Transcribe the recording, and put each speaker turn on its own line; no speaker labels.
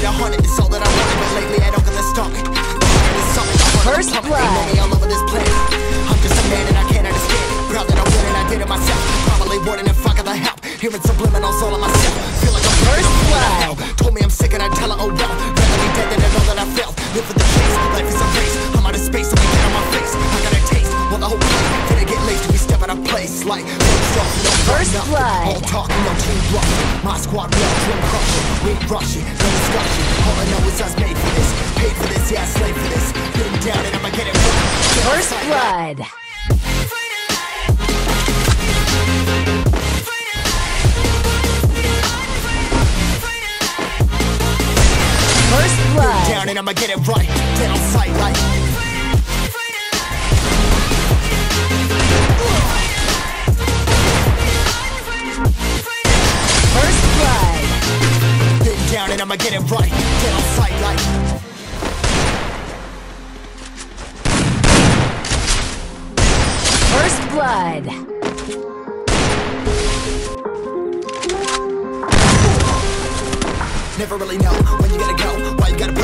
it's all that I wanted, but lately I don't get the stomach. First blood. all over this planet. I'm just a man and I can't understand I win and I did it myself. Probably wouldn't if I got the help. Hearing subliminals all on myself. Feel like first blood. Told me I'm sick and I tell her, oh well. Rather be dead than to know that I. Live for the chase, life is a race. I'm out of space, get on my face. I got a taste, want the whole. Didn't get laced, we step out of place like. First blood. All talk, no team bluff. My squad, real drum crushing. We rushing, no discussion. All I know is us made for this. Paid for this, yeah, slave for this. Been down and I'ma get it right. First blood.
First blood. down
and I'ma get it right. Dead on sight like and I'ma get it right. Dead on sight like
First blood.
Never really know when you gotta go. Why you gotta put